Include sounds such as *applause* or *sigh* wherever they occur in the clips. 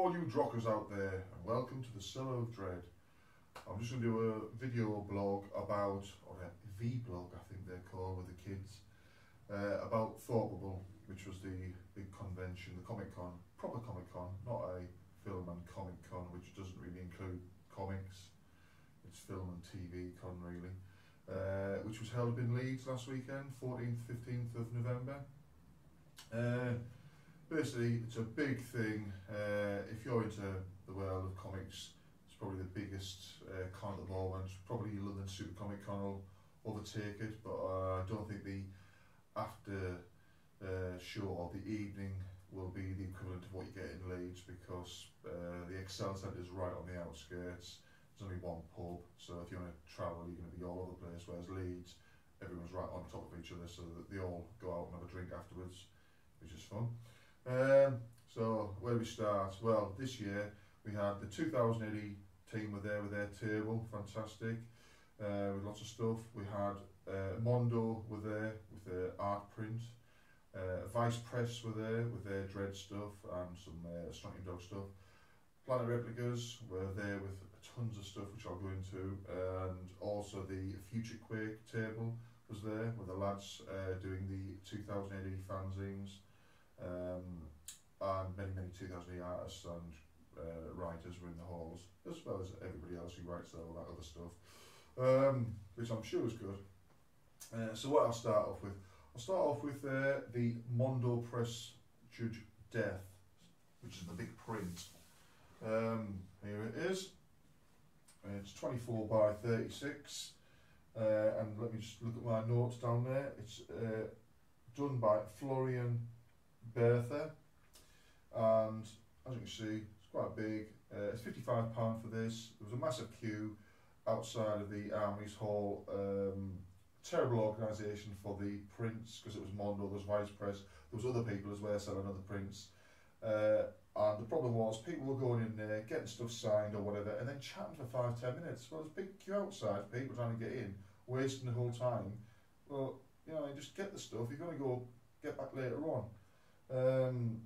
all you drockers out there, and welcome to the Cellar of Dredd. I'm just going to do a video blog about, or a V-blog I think they're called with the kids, uh, about Bubble, which was the big convention, the Comic Con, proper Comic Con, not a film and comic con, which doesn't really include comics. It's film and TV con really, uh, which was held in Leeds last weekend, 14th, 15th of November. Uh, basically, it's a big thing. Uh, if you're into the world of comics, it's probably the biggest uh, con at the moment. Probably London Super Comic Con will overtake it, but uh, I don't think the after uh, show or the evening will be the equivalent of what you get in Leeds because uh, the Excel Centre is right on the outskirts. There's only one pub, so if you want to travel, you're going to be all over the place. Whereas Leeds, everyone's right on top of each other, so that they all go out and have a drink afterwards, which is fun. Um, so where we start? Well, this year we had the 2000 AD team were there with their table, fantastic, uh, with lots of stuff. We had uh, Mondo were there with their art print. Uh, Vice Press were there with their Dredd stuff and some uh, Dog stuff. Planet Replicas were there with tons of stuff which I'll go into, and also the Future Quake table was there with the lads uh, doing the 2000 AD fanzines, um, and many, many 2000 AD artists and uh, writers were in the halls, as well as everybody else who writes all that other stuff, um, which I'm sure was good. Uh, so what I'll start off with, I'll start off with uh, the Mondo Press Judge Death, which is the big print. Um, here it is. It's 24 by 36. Uh, and let me just look at my notes down there. It's uh, done by Florian Bertmer. And as you can see, it's quite big. Uh, it's £55 for this. There was a massive queue outside of the Armouries Hall. Um, terrible organisation for the prints because it was Mondo, there was Vice Press, there was other people as well selling other prints. Uh, and the problem was people were going in there, getting stuff signed or whatever, and then chatting for five, ten minutes. Well, there's a big queue outside, people trying to get in, wasting the whole time. Well, you know, just get the stuff, you're going to go get back later on. Um,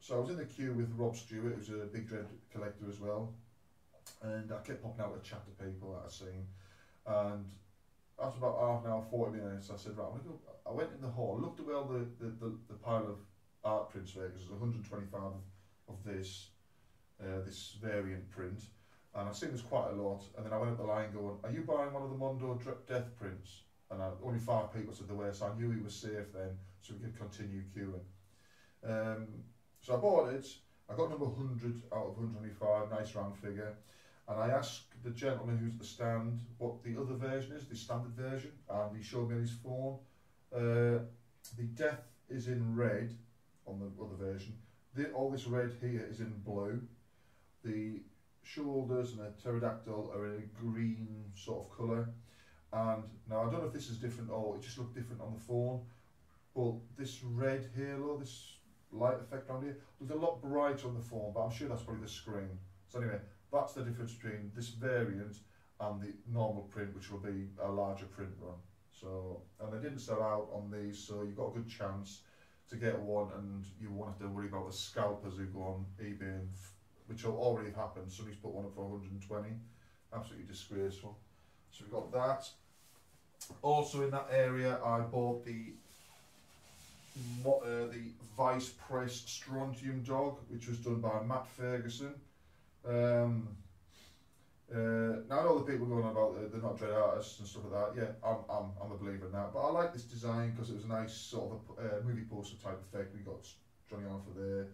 so I was in the queue with Rob Stewart, who's a big Dredd collector as well, and I kept popping out to chat to people that I'd seen. And after about half an hour, 40 minutes, I said, right, go. I went in the hall, looked at all the, the, the, the pile of art prints there, because there's 125 of, of this, uh, this variant print, and I've seen there's quite a lot, and then I went up the line going, are you buying one of the Mondo Death prints? And I, only five people said they were, so I knew he was safe then, so we could continue queuing. Um, so I bought it, I got number 100 out of 125, nice round figure, and I asked the gentleman who's at the stand what the other version is, the standard version, and he showed me on his phone. Uh, the death is in red on the other version. The, all this red here is in blue. The shoulders and the pterodactyl are in a green sort of colour. And now I don't know if this is different or it just looked different on the phone, but this red halo, this light effect on here, looked a lot brighter on the phone, but I'm sure that's probably the screen. So anyway, that's the difference between this variant and the normal print, which will be a larger print run. So, and they didn't sell out on these, so you've got a good chance to get one, and you won't have to worry about the scalpers who go on eBay, and which will already have happened. Somebody's put one up for 120, absolutely disgraceful. So we've got that. Also in that area, I bought the uh, the Vice Press Strontium Dog, which was done by Matt Ferguson. Um, uh, now I know the people going on about the, they're not Dredd artists and stuff like that. Yeah, I'm, I'm, I'm a believer in that. But I like this design because it was a nice sort of uh, movie poster type effect. We got Johnny Alpha there,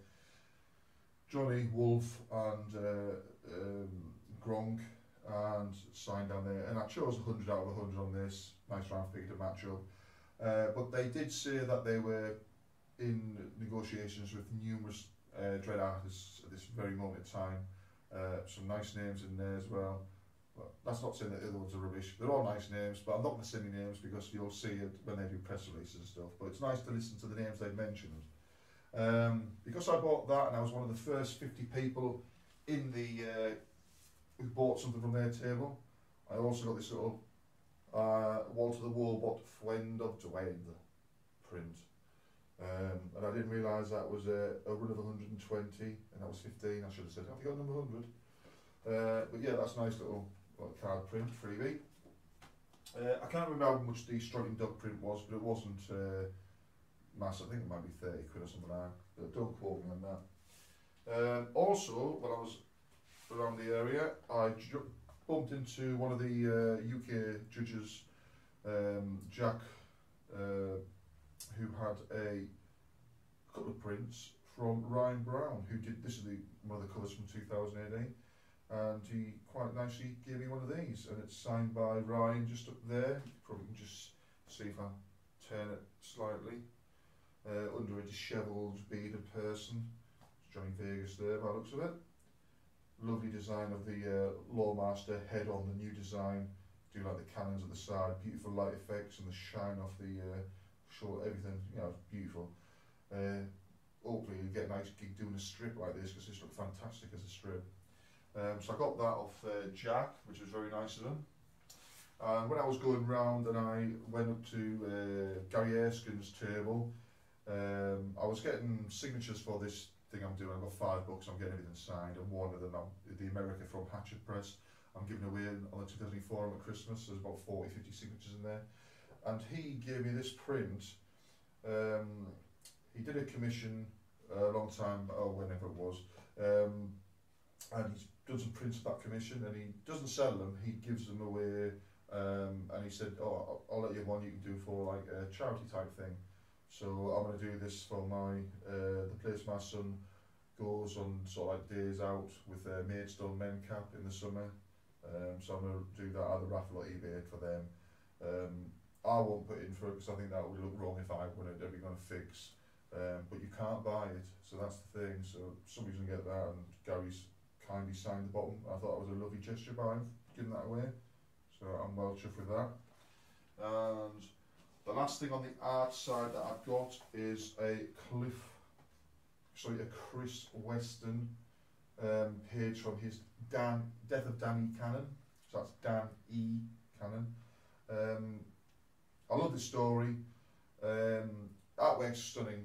Johnny Wulf and uh, um, Gronk and signed down there. And I chose 100 out of 100 on this. Nice round figure to match up. Uh, but they did say that they were in negotiations with numerous uh, Dredd artists at this very moment in time. Uh, some nice names in there as well. But that's not saying that the other ones are rubbish. They're all nice names, but I'm not going to say any names because you'll see it when they do press releases and stuff. But it's nice to listen to the names they've mentioned. Um, because I bought that and I was one of the first 50 people in the uh, who bought something from their table, I also got this little uh, the Warbot Friend of Dwayne print. Um, and I didn't realise that was a, a run of 120, and that was 15. I should have said, have you got number 100? Uh, but yeah, that's a nice little, little card print, freebie. Uh, I can't remember how much the Strontium Dog print was, but it wasn't uh, massive. I think it might be 30 quid or something like that. Don't quote me on that. Um, also, when I was around the area, I bumped into one of the uh, UK judges, um, Jack, uh, who had a couple of prints from Ryan Brown, who did this is the one of the covers from 2018, and he quite nicely gave me one of these, and it's signed by Ryan just up there. Probably can just see if I turn it slightly. Uh, under a dishevelled, bearded person. It's Johnny Vegas there by the looks of it. Lovely design of the uh, Lawmaster head on the new design. Do like the cannons at the side, beautiful light effects and the shine off the uh, short, everything, you know, beautiful. Uh, hopefully you get a nice gig doing a strip like this because this looks fantastic as a strip. Um, so I got that off uh, Jack, which was very nice of him. And when I was going round and I went up to uh, Gary Erskine's table, um, I was getting signatures for this thing I'm doing. I've got five books, I'm getting everything signed, and one of them, I'm, the America from Hatchet Press, I'm giving away on the 2004 at Christmas. There's about 40, 50 signatures in there. And he gave me this print. Um, he did a commission a long time, or whenever it was, um, and he's done some prints of that commission, and he doesn't sell them, he gives them away, um, and he said, oh, I'll, I'll let you have one you can do for like a charity type thing. So I'm going to do this for my uh, the place my son goes on sort of like days out with uh, Maidstone Mencap in the summer. Um, so I'm going to do that either raffle or eBay for them. Um, I won't put in for it because I think that would look wrong if I won it. They're going to fix. Um, but you can't buy it, so that's the thing. So somebody's going to get that, and Gary's kindly signed the bottom. I thought it was a lovely gesture by him, giving that away. So I'm well chuffed with that. And the last thing on the art side that I've got is a Cliff, sorry, a Chris Weston um, page from his Dan Death of Danny Cannon. So that's Dan E. Cannon. Um, I love this story. Um, artwork's stunning.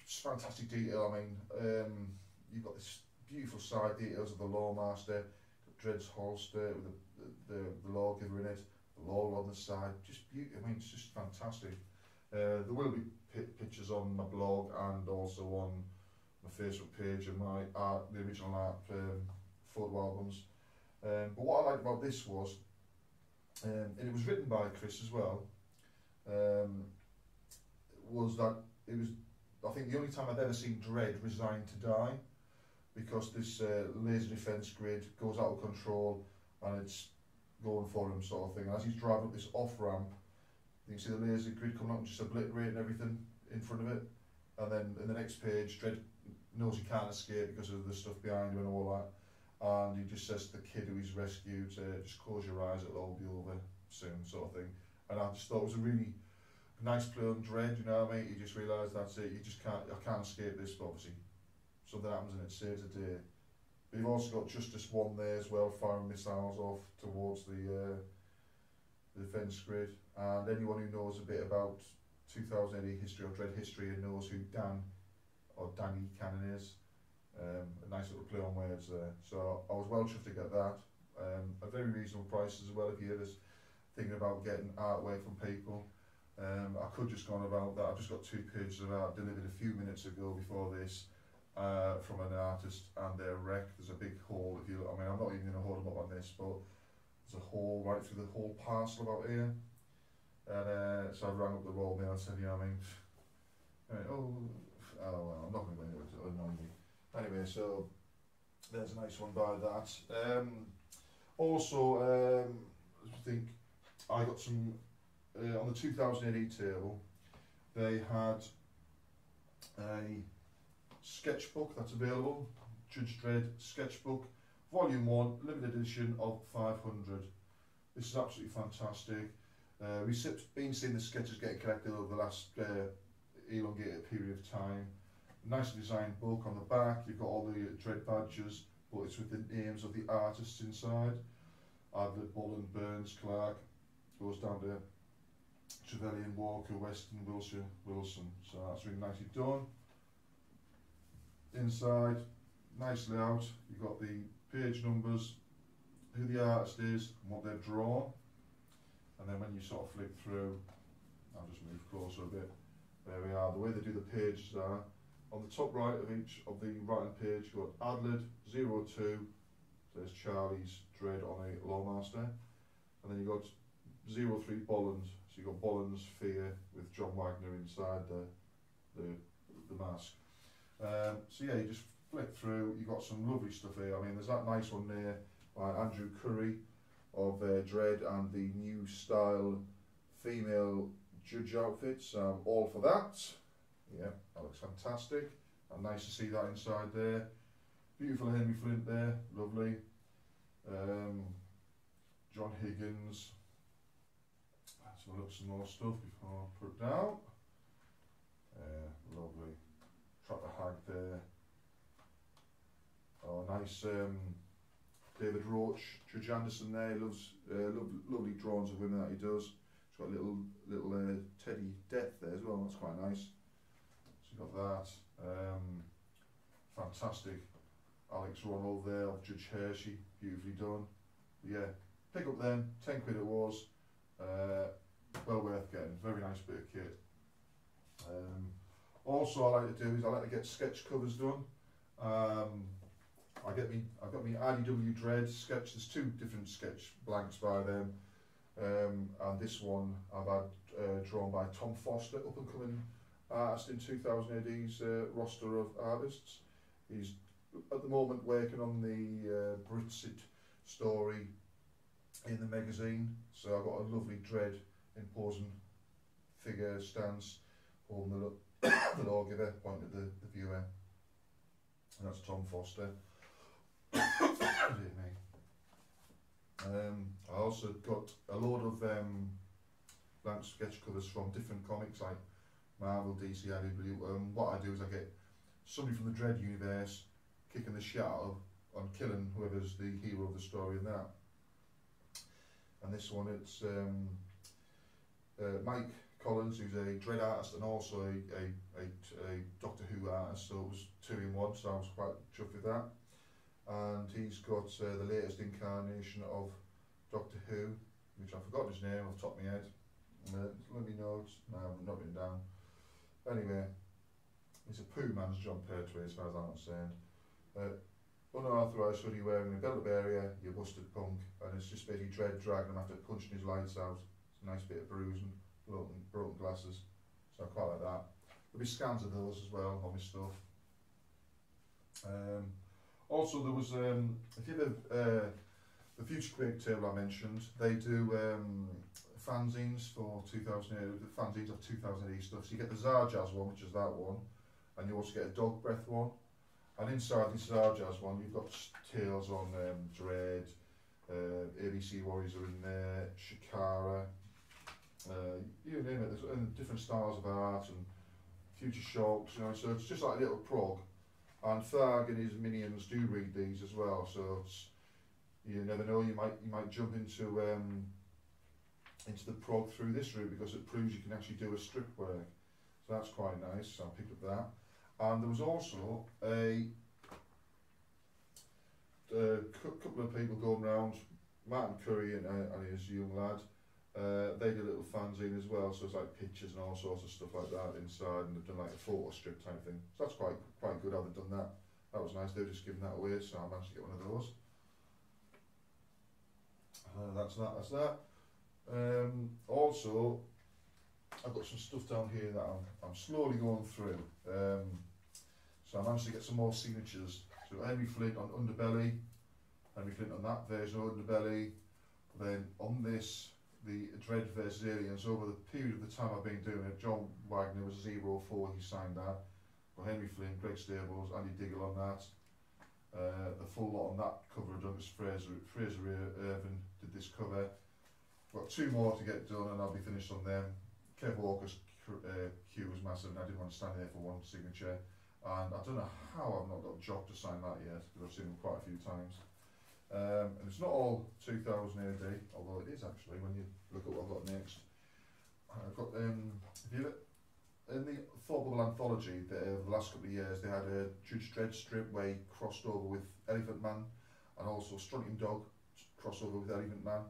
It's fantastic detail. I mean, um, you've got this beautiful side details of the Lawmaster, Dredd's holster with the, the, the lawgiver in it the law on the side, just beautiful. I mean, it's just fantastic. Uh, there will be pictures on my blog and also on my Facebook page and my art, the original art um, photo albums. Um, but what I liked about this was, um, and it was written by Chris as well, um, was that it was, I think, the only time I've ever seen Dredd resign to die because this uh, laser defence grid goes out of control and it's going for him sort of thing. as he's driving up this off ramp, you can see the laser grid coming up and just obliterating everything in front of it. And then in the next page, Dredd knows he can't escape because of the stuff behind him and all that. And he just says to the kid who he's rescued, just close your eyes, it'll all be over soon, sort of thing. And I just thought it was a really nice play on Dredd, you know what I mean? You just realise that's it, you just can't, I can't escape this, but obviously something happens and it saves the day. You've also got Justice One there as well, firing missiles off towards the, uh, the defence grid. And anyone who knows a bit about 2000 AD history or Dredd history and knows who Dan or Danny Cannon is, um, a nice little play on words there. So I was well chuffed to get that. Um, a very reasonable price as well if you're just thinking about getting artwork from people. Um, I could just go on about that. I've just got two pages of art delivered a few minutes ago before this uh, from an artist and they're wrecked. There's a big hole. If you, I mean, I'm not even going to hold them up on this, but there's a hole right through the whole parcel about here. And uh, so I rang up the Royal Mail and said, you know, I mean, oh, oh well, I'm not going to go into it, me. Anyway, so there's a nice one by that. Um, also, um, I think I got some, uh, on the 2000 AD table, they had a sketchbook that's available, Judge Dredd sketchbook, volume 1, limited edition of 500. This is absolutely fantastic. Uh, we've been seeing the sketches getting collected over the last uh, elongated period of time. Nice designed book on the back, you've got all the Dredd badges, but it's with the names of the artists inside. Adlard, Bullen, Burns, Clark, goes down to Trevelyan, Walker, Weston, Wilshire, Wilson. So that's really nicely done. Inside, nice layout. You've got the page numbers, who the artist is, and what they've drawn. And then when you sort of flick through, I'll just move closer a bit. There we are. The way they do the pages are on the top right of each of the writing page, you've got Adlard 02, there's Charlie's Dredd on a Lawmaster, and then you've got 03 Bolland, so you've got Bolland's Fear with John Wagner inside the the, the mask. Um, so yeah, you just flick through, you've got some lovely stuff here. I mean, there's that nice one there by Andrew Currie of uh, Dredd and the new style female judge outfits. Um, all for that. Yeah, that looks fantastic. And nice to see that inside there. Beautiful Henry Flint there, lovely. Um, John Higgins. Let's look some more stuff before I put it down. Uh, lovely. Trapper Hag there. Oh, nice um, David Roach. Judge Anderson there, he loves uh, lo lovely drawings of women that he does. He's got a little little uh, Teddy Death there as well, that's quite nice. So you've got that. Um, fantastic. Alex Ronald there of Judge Hershey, beautifully done. Yeah, pick up them, 10 quid it was. Uh, well worth getting, very nice bit of kit. Um, also I like to do is I like to get sketch covers done. Um, I get me, I've got me IDW Dredd sketch. There's two different sketch blanks by them, um, and this one I've had uh, drawn by Tom Foster, up and coming artist in 2000 AD's uh, roster of artists. He's at the moment working on the uh, story in the magazine. So I've got a lovely Dredd imposing figure stance holding the, the lawgiver, at the, the viewer. And that's Tom Foster. *coughs* Um, I also got a load of um, blank sketch covers from different comics like Marvel, DC, IDW. Um, what I do is I get somebody from the Dredd universe kicking the shit out of on killing whoever's the hero of the story in that. And this one, it's um, uh, Mike Collins, who's a Dread artist and also a, a, a, a Doctor Who artist, so it was two in one, so I was quite chuffed with that and he's got uh, the latest incarnation of Doctor Who, which I've forgotten his name off the top of my head. Uh, let me know, no, I've not written down. Anyway, it's a poo man's Jon Pertwee as far as I'm concerned. Uh, unauthorised hoodie wearing a belt area, you're busted punk, and it's just basically Dredd dragging him after punching his lights out. It's a nice bit of bruising, broken, broken glasses, so I quite like that. There'll be scans of those as well my stuff. Um, also, there was, um, if you have uh, the Future Quake table I mentioned, they do um, fanzines for 2000 AD, the fanzines of 2000 AD stuff. So you get the Zarjazz one, which is that one, and you also get a Dogbreath one. And inside the Zarjazz one, you've got tales on um, Dredd, uh, ABC Warriors are in there, Shakara, uh, you name it, there's and different styles of art and Future Shocks, you know, so it's just like a little prog. And Tharg and his minions do read these as well, so it's, you never know. You might you might jump into um, into the prog through this route because it proves you can actually do a strip work. So that's quite nice. So I picked up that. And there was also a, a couple of people going around, Martin Curry and, uh, and his young lad. Uh, they did a little fanzine as well, so it's like pictures and all sorts of stuff like that inside, and they've done like a photo strip type thing. So that's quite quite good how they've done that. That was nice. They were just giving that away, so I managed to get one of those. Uh, that's that. That's that. Um, also, I've got some stuff down here that I'm, I'm slowly going through. Um, so I managed to get some more signatures. So Henry Flint on Underbelly, Henry Flint on that version of Underbelly. Then on this, the Dredd versus over the period of the time I've been doing it. John Wagner was 04, he signed that. Well, Henry Flint, Greg Staples, Andy Diggle on that. Uh, the full lot on that cover done was Fraser, Fraser Irving did this cover. Got two more to get done and I'll be finished on them. Kev Walker's uh, was massive and I didn't want to stand here for one signature. And I don't know how I've not got Jock to sign that yet because I've seen him quite a few times. Um, and it's not all 2000 AD, although it is actually when you look at what I've got next. I've got um, if you in the Thought Bubble anthology, the, uh, the last couple of years, they had a Judge Dredd strip where he crossed over with Elephantmen, and also Strontium Dog crossover with Elephantmen,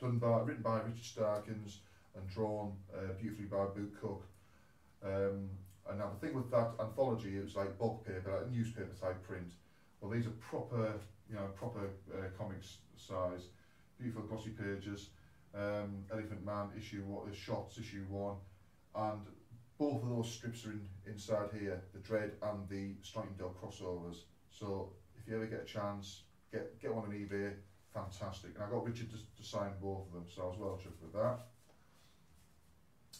done by written by Richard Starkings and drawn uh, beautifully by Boo Cook. Um, and now the thing with that anthology, it was like bulk paper, like newspaper type print. Well, these are proper, you know, proper uh, comics size, beautiful glossy pages. Um, Elephantmen issue what is shots issue one, and both of those strips are in, inside here, the Dredd and the Dog crossovers. So if you ever get a chance, get get one on eBay, fantastic. And I got Richard to, to sign both of them, so I was well chuffed with that.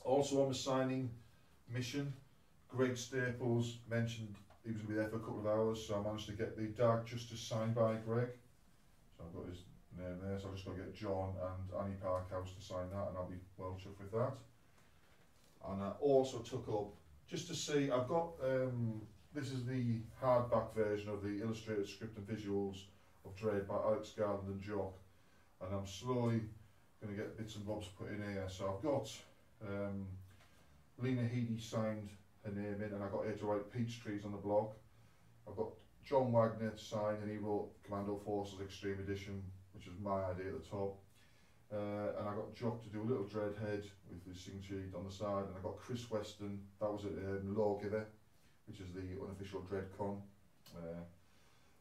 Also on the signing mission, Greg Staples mentioned he was going to be there for a couple of hours, so I managed to get the Dark Justice signed by Greg. So I've got his name there, so I've just got to get John and Annie Parkhouse to sign that, and I'll be well chuffed with that. And I also took up, just to see, I've got, um, this is the hardback version of the illustrated script and visuals of Dredd by Alex Garland and Jock, and I'm slowly going to get bits and bobs put in here. So I've got um, Lena Headey signed her name in, and I got here to write Peach Trees on the blog. I've got John Wagner signed, and he wrote Commando Forces Extreme Edition, which was my idea at the top. Uh, and I got Jock to do a little Dreddhead with his signature on the side, and I got Chris Weston, that was at um, Lawgiver, which is the unofficial Dreadcon. Uh,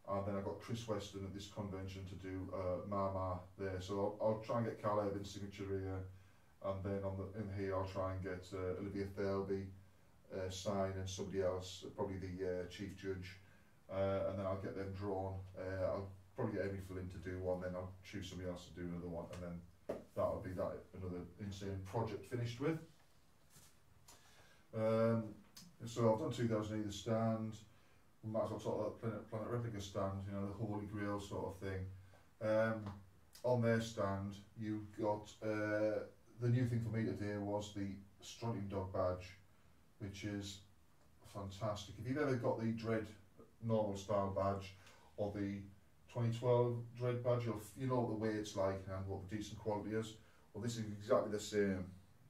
and then I got Chris Weston at this convention to do uh, Mama there. So I'll, I'll try and get Karl Urban's signature here, and then on the in here I'll try and get uh, Olivia Thirlby uh, sign and somebody else, probably the uh, chief judge, uh, and then I'll get them drawn. Uh, I'll probably get Amy Flynn to do one, then I'll choose somebody else to do another one, and then that'll be that another insane project finished with. Um, so I've done 2000 either stand. We might as well talk about Planet, Planet Replica stand, you know, the Holy Grail sort of thing. Um, on their stand, you got uh, the new thing for me today was the Strontium Dog badge, which is fantastic. If you've ever got the Dredd normal style badge or the 2012 Dredd badge, you'll, you know the weight's like and what the decent quality is. Well, this is exactly the same.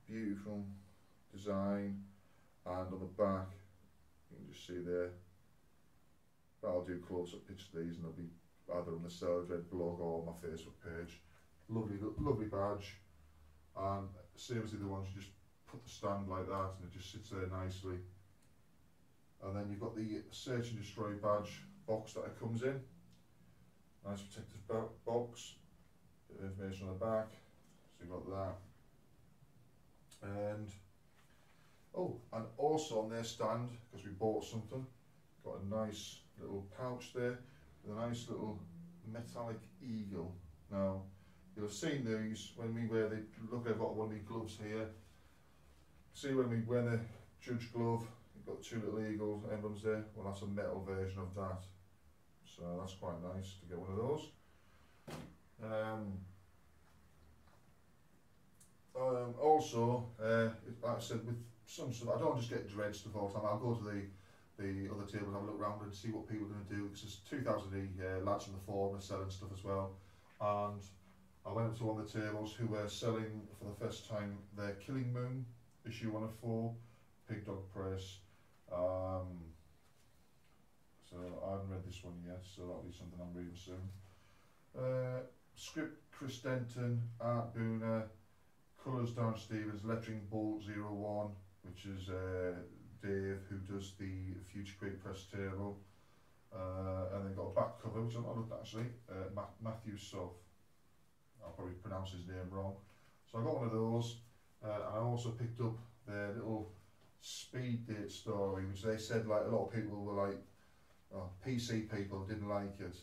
Beautiful design, and on the back, you can just see there. But I'll do close-up pictures of these, and they'll be either on the Cell Dredd blog or my Facebook page. Lovely, lovely badge, and same as the ones, you just put the stand like that, and it just sits there nicely. And then you've got the Search and Destroy badge box that it comes in. Nice protective box, information on the back, so you've got that. And, oh, and also on their stand, because we bought something, got a nice little pouch there, with a nice little metallic eagle. Now, you'll have seen these when we wear the, look I've got one of the gloves here. See when we wear the judge glove, you've got two little eagles emblems there, well that's a metal version of that. So that's quite nice to get one of those. Um, um, also, uh, like I said, with some stuff, I don't just get Dredd stuff all the time. I'll go to the the other tables, have a look around and see what people are going to do. Because there's 2,000 uh, lads on the forum are selling stuff as well. And I went up to one of the tables who were selling for the first time their Killing Moon issue 104, Pig Dog Press. Um, so I haven't read this one yet, so that'll be something I'm reading soon. Uh, script Chris Denton, Art Booner, colours Darren Stevens, lettering Bolt 01, which is uh, Dave who does the Future Quake press table. Uh, and then got a back cover, which I'm not looked at actually, uh, Ma Matthew South. I'll probably pronounce his name wrong. So I got one of those, uh, I also picked up their little speed date story, which they said like a lot of people were like, oh, PC people didn't like it.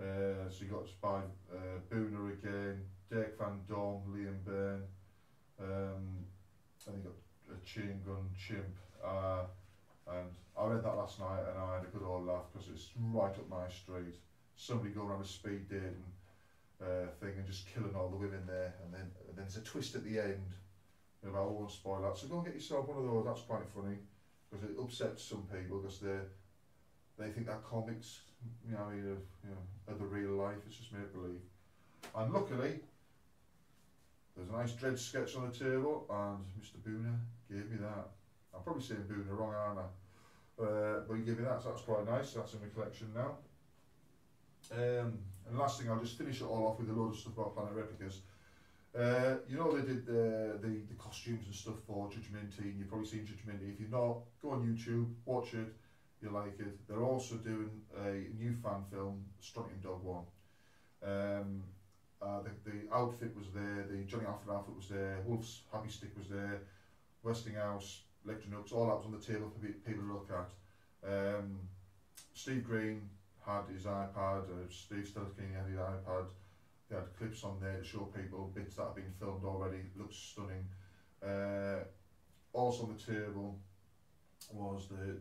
Uh, so you got by uh, Booner again, Dirk Van Dom, Liam Byrne, um, and you got a chain gun chimp. Uh, and I read that last night and I had a good old laugh because it's right up my street. Somebody going on a speed dating uh, thing and just killing all the women there, and then and then there's a twist at the end. You know, I won't spoil that. So go and get yourself one of those. That's quite funny because it upsets some people because they they think that comics, you know, you know, are the real life. It's just make believe. And luckily, there's a nice Dredd sketch on the table, and Mr. Booner gave me that. I'm probably saying Booner wrong, aren't I? Uh, but he gave me that, so that's quite nice. That's in my collection now. Um, and last thing, I'll just finish it all off with a load of stuff about Planet Replicas. Uh, you know they did the, the, the costumes and stuff for Judgment and you've probably seen Judgment. If you're not, go on YouTube, watch it, you like it. They're also doing a new fan film, Strontium Dog one. Um, uh, the, the outfit was there, the Johnny Alpha outfit was there, Wulf's Happy Stick was there, Westinghouse, Electronux, all that was on the table for people to look at. Um, Steve Green had his iPad, uh, Steve Stelkin had his iPad, they had clips on there to show people bits that have been filmed already, It looks stunning. Uh, also on the table was the,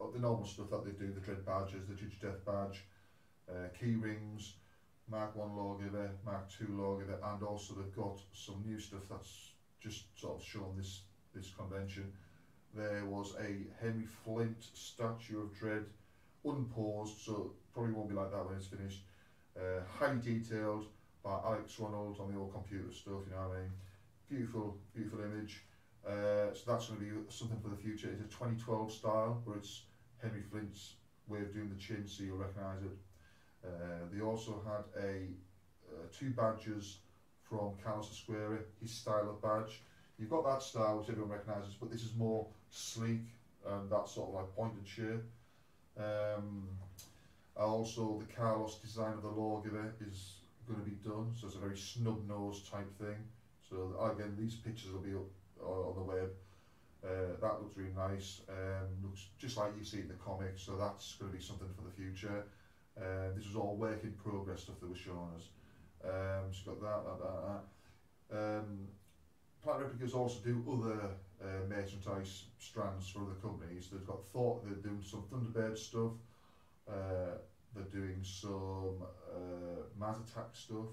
uh, the normal stuff that they do, the Dredd badges, the Judge Death badge, uh, key rings, Mark 1 lawgiver, Mark 2 lawgiver, and also they've got some new stuff that's just sort of shown this, this convention. There was a Henry Flint statue of Dredd, unpaused, so probably won't be like that when it's finished. Uh, highly detailed by Alex Ronald on the old computer stuff, you know what I mean? Beautiful, beautiful image. Uh, so that's going to be something for the future. It's a 2012 style, where it's Henry Flint's way of doing the chin, so you'll recognise it. Uh, they also had a uh, two badges from Carlos Ezquerra, his style of badge. You've got that style which everyone recognises, but this is more sleek and that sort of like pointed shape. Um, also, the Carlos design of the lawgiver is going to be done, so it's a very snub nosed type thing. So again, these pictures will be up uh, on the web. Uh, that looks really nice. Um, looks just like you see in the comics, so that's going to be something for the future. Uh, this was all work in progress stuff that was shown us. Um, so got that, that, that, that. Um, Planet Replicas also do other uh, merchandise strands for other companies. They've got thought they're doing some Thunderbird stuff. Uh, they're doing some uh, Mars Attack stuff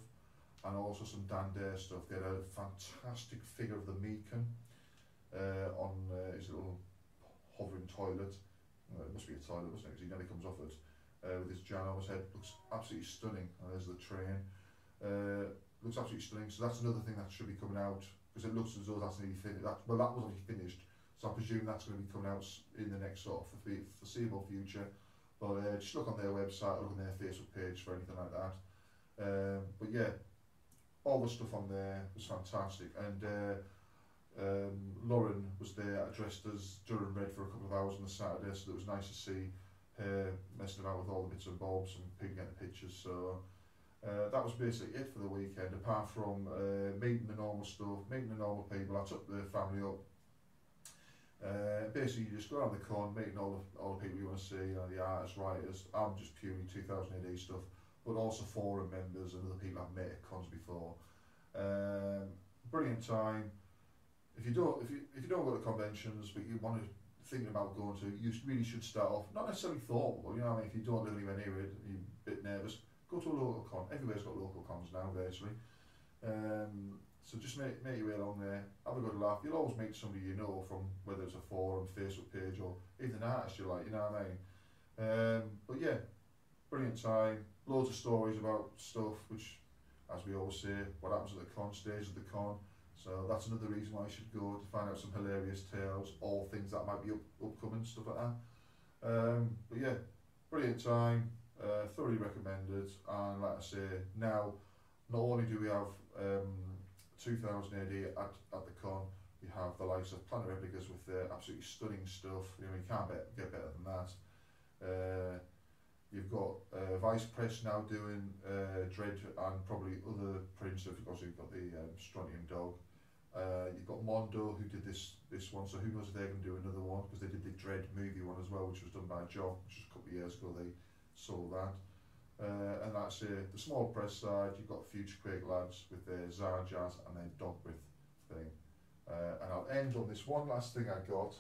and also some Dan Dare stuff. They had a fantastic figure of the Mekon uh, on uh, his little hovering toilet. It must be a toilet, wasn't it? Because he nearly comes off it uh, with his jan on his head. Looks absolutely stunning. And there's the train. Uh, looks absolutely stunning. So that's another thing that should be coming out because it looks as though that's nearly finished. That, well, that was already finished. So I presume that's going to be coming out in the next sort of foreseeable future. But uh, just look on their website, look on their Facebook page for anything like that. Um, but yeah, all the stuff on there was fantastic. And uh, um, Lauren was there dressed as Durham Red for a couple of hours on the Saturday, so it was nice to see her messing about with all the bits and bobs and picking out the pictures. So uh, that was basically it for the weekend, apart from uh, meeting the normal stuff, meeting the normal people. I took the family up. Uh, basically, you just go around the con, meeting all the, all the people you want to see, you know, the artists, writers. I'm just purely 2000 AD stuff, but also forum members and other people I've met at cons before. Um, brilliant time if you don't if you if you don't go to conventions but you want to thinking about going to, you really should start off not necessarily thoughtful. You know, I mean, if you don't live anywhere near it, you're a bit nervous. Go to a local con. Everywhere's got local cons now, virtually. Um, so just make make your way along there. Have a good laugh. You'll always meet somebody you know from whether it's a forum, Facebook page, or even an artist you like. You know what I mean? Um, but yeah, brilliant time. Loads of stories about stuff, which, as we always say, what happens at the con stays at the con so that's another reason why you should go to find out some hilarious tales or things that might be up, upcoming, stuff like that. Um, but yeah, brilliant time, uh, thoroughly recommended. And like I say, now not only do we have um, 2000 AD at, at the con, we have the likes of Planet Replicas with their absolutely stunning stuff. You know, you can't bet, get better than that. Uh, you've got uh, Vice Press now doing uh, Dredd and probably other prints. Of, also, you've got the um, Strontium Dog. Uh, you've got Mondo who did this this one, so who knows if they're going to do another one because they did the Dredd movie one as well, which was done by Joe, which was a couple of years ago. They sold that, uh, and that's. The small press side, you've got Future Quake lads with their Zarjazz and their Dogbreath thing, uh, and I'll end on this one last thing I got.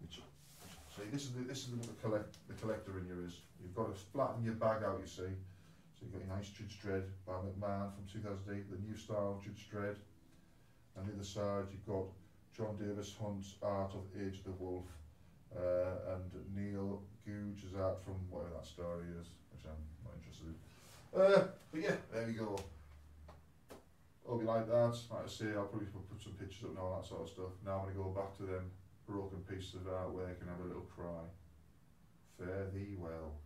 Which, see, this is the, this is the collect the collector in you is. You've got to flatten your bag out, you see. So you've got your nice Judge Dredd by McMahon from 2008, the new style Judge Dredd And the other side you've got John Davis Hunt's art of Age of the Wolf uh, and Neil Googe's art from whatever that story is, which I'm not interested in. Uh, but yeah, there we go. hope you like that. Like I say, I'll probably put some pictures up and all that sort of stuff. Now I'm going to go back to them broken pieces of artwork and have a little cry. Fare thee well.